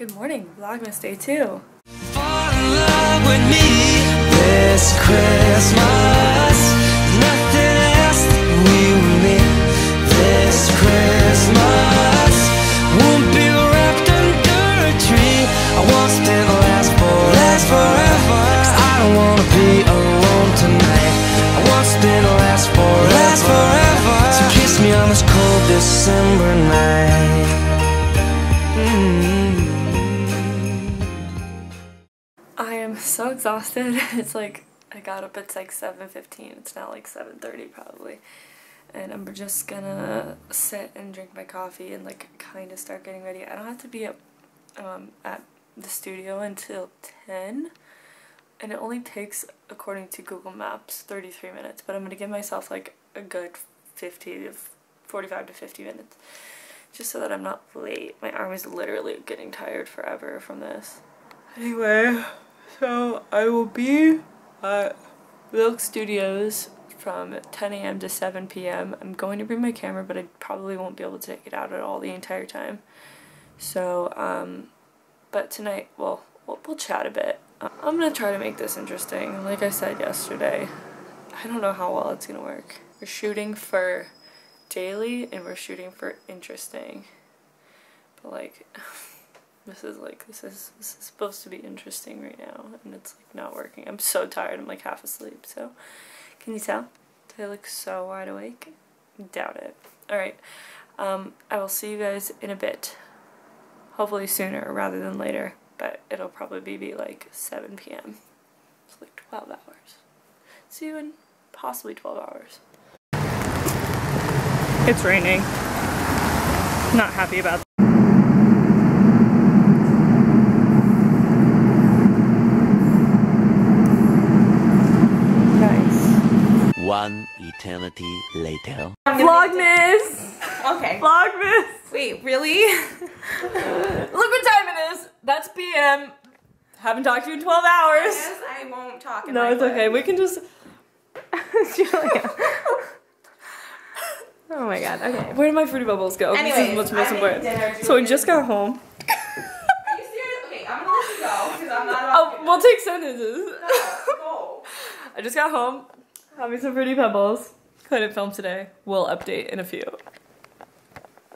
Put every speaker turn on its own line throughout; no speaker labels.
Good morning, Vlogmas Day 2.
Fall in love with me this Christmas. Nothing else we will need this Christmas. Won't be wrapped under a tree. I want it to last for last forever. 'Cause I don't wanna be alone tonight. I want it to last for last forever. So kiss me on this cold December night.
So exhausted. It's like I got up at like 7:15. It's now like 7:30 probably. And I'm just gonna sit and drink my coffee and like kind of start getting ready. I don't have to be up um, at the studio until 10. And it only takes, according to Google Maps, 33 minutes. But I'm gonna give myself like a good 50 to 45 to 50 minutes. Just so that I'm not late. My arm is literally getting tired forever from this. Anyway, so I will be at Milk Studios from 10 a.m. to 7 p.m. I'm going to bring my camera, but I probably won't be able to take it out at all the entire time. So, um, but tonight, well, we'll, we'll chat a bit. I- I'm gonna try to make this interesting. Like I said yesterday, I don't know how well it's gonna work. We're shooting for daily and we're shooting for interesting. But like, this is like this is this is supposed to be interesting right now and it's like not working. I'm so tired. I'm like half asleep. So can you tell? Do i look so wide awake? Doubt it. All right um i will see you guys in a bit. Hopefully sooner rather than later but it'll probably be like 7 p.m it's like 12 hours. See you in possibly 12 hours. It's raining. Not happy about Nice.
One eternity later.
Vlogmas!
Okay.
Vlogmas!
Wait, really?
Look what time it is! That's PM. Haven't talked to you in 12 hours.
Yes, I won't talk. in
No, it's okay. We can just.
Julia. oh my god. Okay.
Where did my fruity pebbles go? this is what's
I
most important. So we just got home.
Are you serious? Okay, I'm gonna let you go because I'm not.
Oh, we'll take sentences.
go.
I just got home. Having some fruity pebbles. Couldn't film today. We'll update in a few.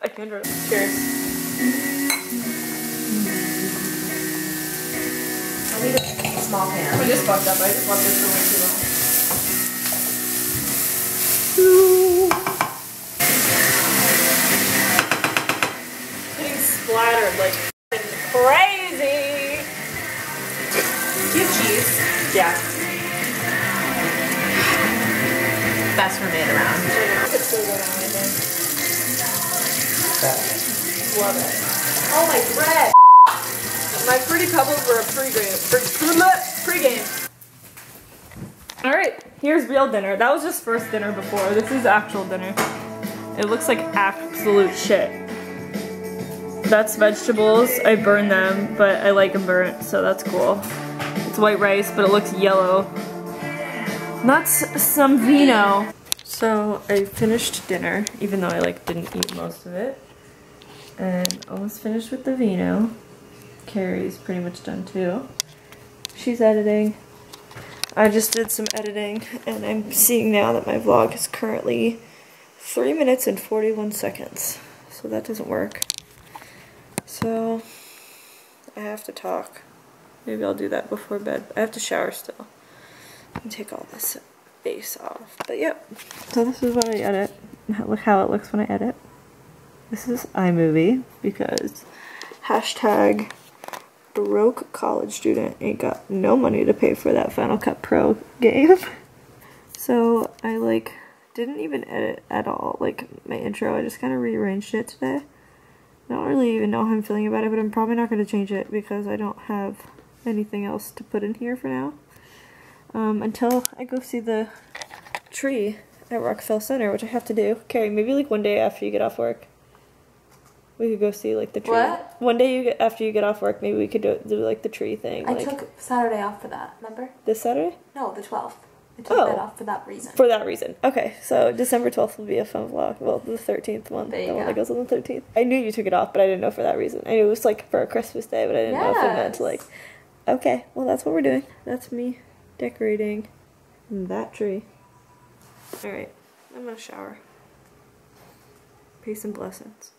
I can not Cheers.
I need a small pan.
I just fucked up. I just left this for way too long. Getting splattered like crazy.
Do you have cheese?
Yeah.
Best for made around.
Love it. Oh my bread. My fruity pebbles were a pre-game. Pre-game. All right, here's real dinner. That was just first dinner before. This is actual dinner. It looks like absolute shit. That's vegetables. I burned them, but I like them burnt, so that's cool. It's white rice, but it looks yellow. That's some vino. So I finished dinner, even though I like didn't eat most of it. And almost finished with the vino. Carrie's pretty much done too. She's editing. I just did some editing and I'm seeing now that my vlog is currently 3 minutes and 41 seconds. So that doesn't work. So I have to talk. Maybe I'll do that before bed. I have to shower still. And take all this base off. But yep. So this is what I edit. Look how it looks when I edit. This is iMovie because hashtag broke college student ain't got no money to pay for that Final Cut Pro game. So I like didn't even edit at all like my intro. I just kind of rearranged it today. I don't really even know how I'm feeling about it, but I'm probably not going to change it because I don't have anything else to put in here for now. Um, until I go see the tree at Rockefeller Center, which I have to do. Okay, maybe like one day after you get off work. We could go see like the tree.
What?
One day you get after you get off work, maybe we could do, do like the tree thing.
I
like
took Saturday off for that. Remember?
this Saturday.
No, the 12th.
I took
Oh.
that off for that reason.
For that reason. Okay, so December 12th will be a fun vlog. Well, the 13th one.
There you
the one
go.
that goes on the 13th. I knew you took it off, but I didn't know for that reason. I knew it was like for a Christmas day, but I didn't know if it meant
Yes.
like. Okay, well, that's what we're doing. That's me decorating that tree. Alright, I'm gonna shower. Peace and blessings.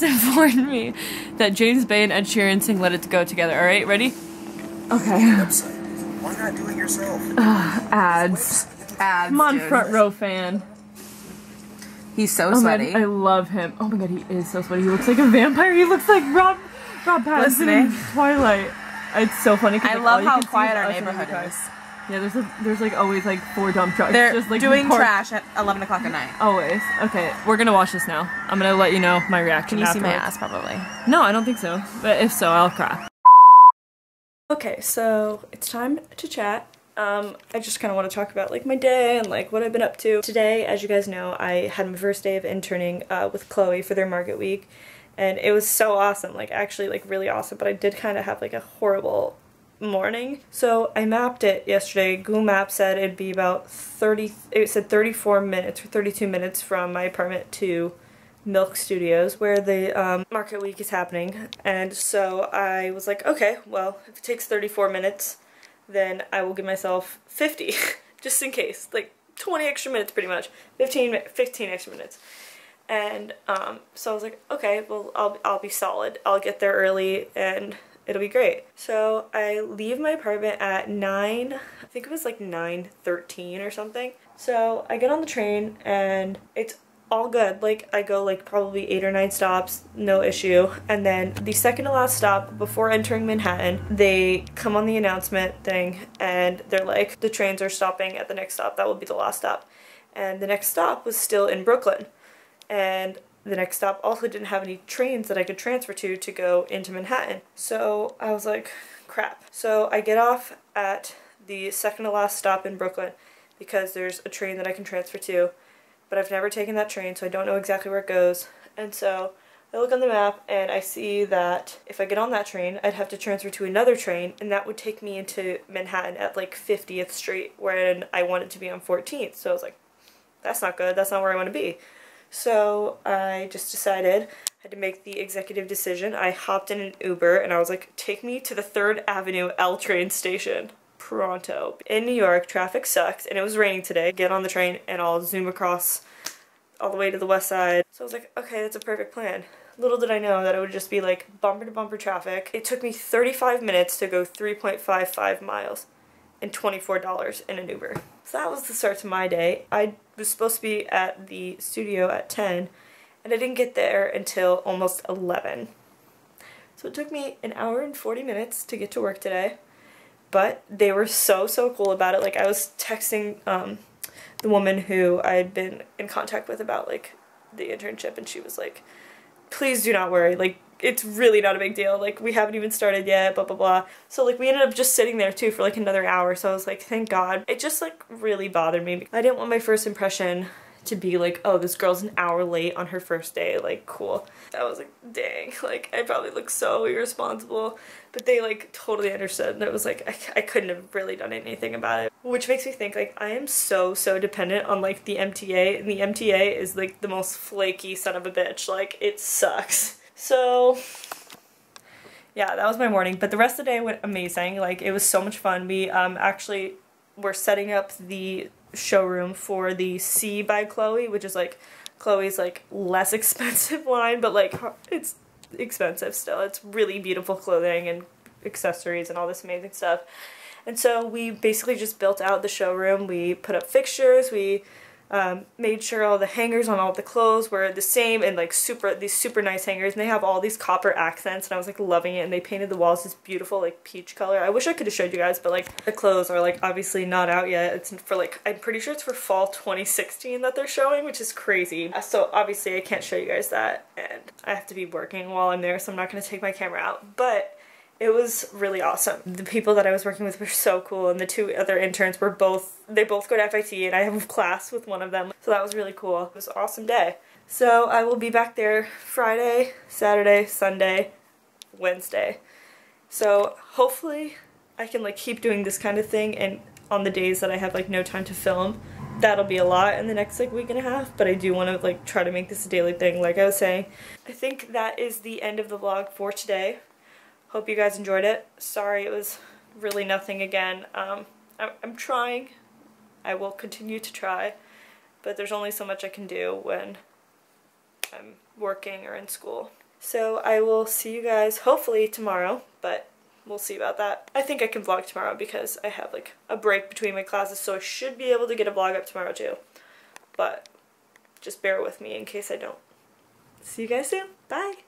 Just informed me that James Bay and Ed Sheeran sing Let It Go together. Alright, ready? Okay.
Why not do it yourself?
Ads.
Ads,
Come on,
dude.
front row fan.
He's so
Oh my,
sweaty.
I love him. Oh my god, he is so sweaty. He looks like a vampire. He looks like Rob Rob Pattinson in
eh?
Twilight. It's so funny. 'cause,
I
like,
love how quiet our
us in the
neighborhood
car.
is.
Yeah, there's a, there's like always like four dump trucks.
They're
just like
doing
parked-
trash at 11 o'clock at night.
Always. Okay, we're gonna watch this now. I'm gonna let you know my reaction.
Can you see my ass, probably?
No, I don't think so. But if so, I'll cry. Okay, so it's time to chat. Um, I just kind of want to talk about like my day and like what I've been up to. Today, as you guys know, I had my first day of interning uh, with Chloe for their market week, and it was so awesome. Like actually, like really awesome. But I did kind of have like a horrible morning. So I mapped it yesterday. Google Maps said it'd be about 30. It said 34 minutes or 32 minutes from my apartment to Milk Studios, where the um, market week is happening. And so I was like, okay, well, if it takes 34 minutes, then I will give myself 50, just in case. Like 20 extra minutes, pretty much. 15, 15 extra minutes. And um, so I was like, okay, well, I'll, I'll be solid. I'll get there early and it'll be great. So I leave my apartment at 9, I think it was like 9.13 or something. So I get on the train and it's all good. Like I go like probably eight or nine stops, no issue. And then the second to last stop before entering Manhattan, they come on the announcement thing and they're like, the trains are stopping at the next stop. That will be the last stop. And the next stop was still in Brooklyn. And the next stop also didn't have any trains that I could transfer to to go into Manhattan. So I was like, crap. So I get off at the second to last stop in Brooklyn because there's a train that I can transfer to, but I've never taken that train, so I don't know exactly where it goes. And so I look on the map and I see that if I get on that train, I'd have to transfer to another train, and that would take me into Manhattan at like 50th Street, when I wanted to be on 14th. So I was like, that's not good. That's not where I want to be. So I just decided I had to make the executive decision. I hopped in an Uber and I was like, take me to the 3rd Avenue L train station. Pronto. In New York, traffic sucks and it was raining today. Get on the train and I'll zoom across all the way to the west side. So I was like, okay, that's a perfect plan. Little did I know that it would just be like bumper to bumper traffic. It took me 35 minutes to go 3.55 miles and $24 in an Uber. So that was the start to my day. I was supposed to be at the studio at 10 and I didn't get there until almost 11. So it took me an hour and 40 minutes to get to work today. But they were so, so cool about it. Like I was texting um, the woman who I had been in contact with about like the internship and she was like, please do not worry. Like, it's really not a big deal. Like, we haven't even started yet, blah, blah, blah. So, like, we ended up just sitting there too for like another hour. So I was like, thank God. It just like really bothered me. I didn't want my first impression to be like, oh, this girl's an hour late on her first day, like, cool. I was like, dang, like, I probably look so irresponsible. But they, like, totally understood. And it was like, I, I couldn't have really done anything about it. Which makes me think, like, I am so, so dependent on, like, the MTA. And the MTA is, like, the most flaky son of a bitch. Like, it sucks. So, yeah, that was my morning. But the rest of the day went amazing. Like, it was so much fun. We, um, actually were setting up the showroom for the C by Chloe, which is like Chloe's like less expensive line, but like it's expensive still. It's really beautiful clothing and accessories and all this amazing stuff. And so we basically just built out the showroom. We put up fixtures, we um, made sure all the hangers on all the clothes were the same and like super these super nice hangers and they have all these copper accents and I was like loving it and they painted the walls this beautiful like peach color. I wish I could have showed you guys but like the clothes are like obviously not out yet. It's for like I'm pretty sure it's for fall 2016 that they're showing which is crazy. So obviously I can't show you guys that and I have to be working while I'm there so I'm not going to take my camera out. But it was really awesome. The people that I was working with were so cool and the two other interns were both, they both go to FIT and I have class with one of them. So that was really cool. It was an awesome day. So I will be back there Friday, Saturday, Sunday, Wednesday. So hopefully I can like keep doing this kind of thing and on the days that I have like no time to film that'll be a lot in the next like week and a half but I do want to like try to make this a daily thing like I was saying. I think that is the end of the vlog for today. Hope you guys enjoyed it. Sorry it was really nothing again. Um, I'm, I'm trying. I will continue to try. But there's only so much I can do when I'm working or in school. So I will see you guys hopefully tomorrow, but we'll see about that. I think I can vlog tomorrow because I have like a break between my classes, so I should be able to get a vlog up tomorrow too. But just bear with me in case I don't. See you guys soon. Bye!